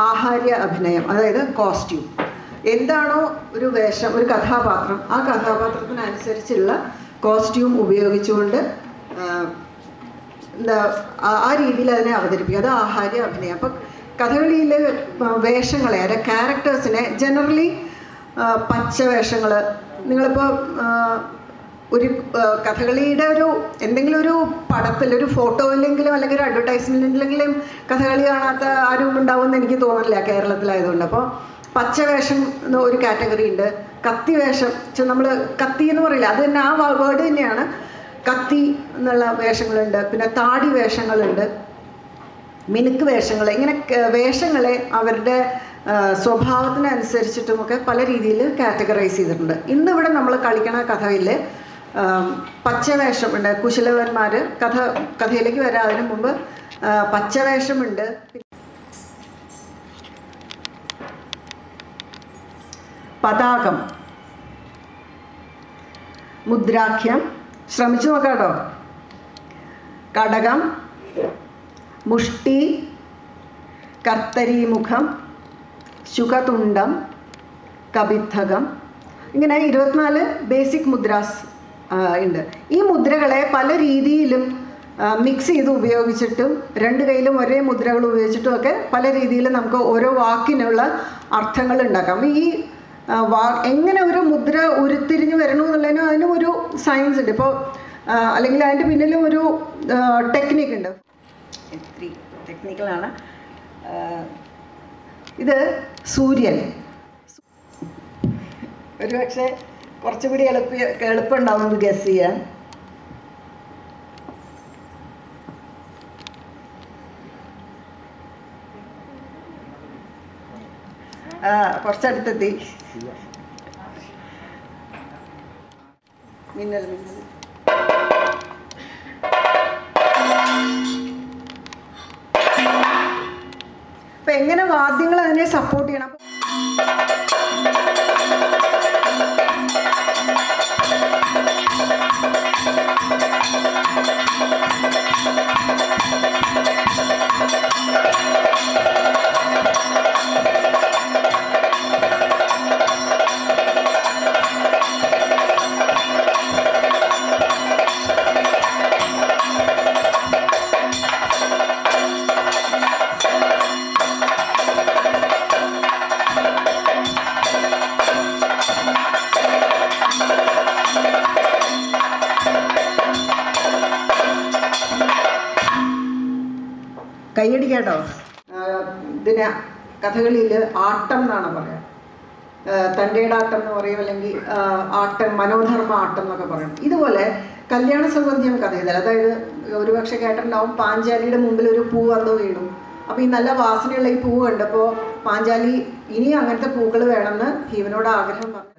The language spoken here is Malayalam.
ആഹാര്യ അഭിനയം അതായത് കോസ്റ്റ്യൂം എന്താണോ ഒരു വേഷം ഒരു കഥാപാത്രം ആ കഥാപാത്രത്തിനനുസരിച്ചുള്ള കോസ്റ്റ്യൂം ഉപയോഗിച്ചുകൊണ്ട് എന്താ ആ- രീതിയിൽ അതിനെ അവതരിപ്പിക്കുക അത് ആഹാര്യ അഭിനയം. അപ്പം കഥകളിയിലെ വേഷങ്ങളെ അല്ലെ ക്യാരക്ടേഴ്സിനെ ജനറലി പച്ച വേഷങ്ങൾ നിങ്ങളിപ്പോൾ ഒരു കഥകളിയുടെ ഒരു എന്തെങ്കിലും ഒരു പടത്തിൽ ഒരു ഫോട്ടോയിലെങ്കിലും അല്ലെങ്കിൽ ഒരു അഡ്വർടൈസ്മെന്റിലെങ്കിലും കഥകളി കാണാത്ത ആരും ഉണ്ടാവുമെന്ന് എനിക്ക് തോന്നുന്നില്ല കേരളത്തിലായതുകൊണ്ട്. അപ്പോൾ പച്ചവേഷം എന്ന ഒരു കാറ്റഗറി ഉണ്ട്. കത്തി വേഷം നമ്മൾ കത്തി എന്ന് പറയില്ല അത് തന്നെ ആ വേർഡ് തന്നെയാണ്. കത്തി എന്നുള്ള വേഷങ്ങളുണ്ട്. പിന്നെ താടി വേഷങ്ങളുണ്ട്. മിനുക്ക് വേഷങ്ങൾ ഇങ്ങനെ വേഷങ്ങളെ അവരുടെ സ്വഭാവത്തിനനുസരിച്ചിട്ടുമൊക്കെ പല രീതിയിൽ കാറ്റഗറൈസ് ചെയ്തിട്ടുണ്ട്. ഇന്നിവിടെ നമ്മൾ കളിക്കണ കഥയിൽ പച്ചവേഷമുണ്ട്. കുശലവന്മാർ കഥ കഥയിലേക്ക് വരാം. അതിനു മുമ്പ് പച്ചവേഷമുണ്ട്. പതാകം. മുദ്രാഖ്യം. ശ്രമിച്ചു നോക്കാട്ടോ കേട്ടോ. കടകം. മുഷ്ടി. കർത്തരീമുഖം. ശുഖതുണ്ടം. കബിദ്ധകം ഇങ്ങനെ ഇരുപത്തിനാല് ബേസിക് മുദ്രാസ് ഉണ്ട്. ഈ മുദ്രകളെ പല രീതിയിലും മിക്സ് ചെയ്ത് ഉപയോഗിച്ചിട്ടും രണ്ട് കയ്യിലും ഒരേ മുദ്രകൾ ഉപയോഗിച്ചിട്ടും ഒക്കെ പല രീതിയിൽ നമുക്ക് ഓരോ വാക്കിനുള്ള അർത്ഥങ്ങൾ ഉണ്ടാക്കാം. ഈ വാ എങ്ങനെ ഒരു മുദ്ര ഉരുത്തിരിഞ്ഞ് വരണു എന്നുള്ളതിനും അതിനും ഒരു സയൻസ് ഉണ്ട്. ഇപ്പോൾ അല്ലെങ്കിൽ അതിന്റെ പിന്നിലും ഒരു ടെക്നിക്ക് ഉണ്ട്. ടെക്നിക്കലാണ് ഇത് സൂര്യൻ. ഒരു പക്ഷേ കുറച്ചുകൂടി എളുപ്പ എളുപ്പമുണ്ടാവും ഗസ് ചെയ്യാൻ. ആ കുറച്ചടുത്തെത്തി. മിന്നൽ മിന്നൽ. അപ്പൊ എങ്ങനെ വാദ്യങ്ങൾ അതിനെ സപ്പോർട്ട് ചെയ്യണം? ആ, ഇതിന് കഥകളിയിൽ ആട്ടം എന്നാണ് പറയാം തന്റെടാട്ടം എന്ന് പറയും അല്ലെങ്കിൽ ആട്ടം മനോധർമ്മ ആട്ടം എന്നൊക്കെ പറയും. ഇതുപോലെ കല്യാണ സൗകര്യം കഥ ചെയ്താൽ അതായത് ഒരുപക്ഷെ കേട്ടിട്ടുണ്ടാവും പാഞ്ചാലിയുടെ മുമ്പിൽ ഒരു പൂ വന്ന് വീണു. അപ്പോൾ ഈ നല്ല വാസനയുള്ള ഈ പൂ കണ്ടപ്പോൾ പാഞ്ചാലി ഇനി അങ്ങനത്തെ പൂക്കൾ വേണമെന്ന് ഭീമനോട് ആഗ്രഹം പറഞ്ഞു.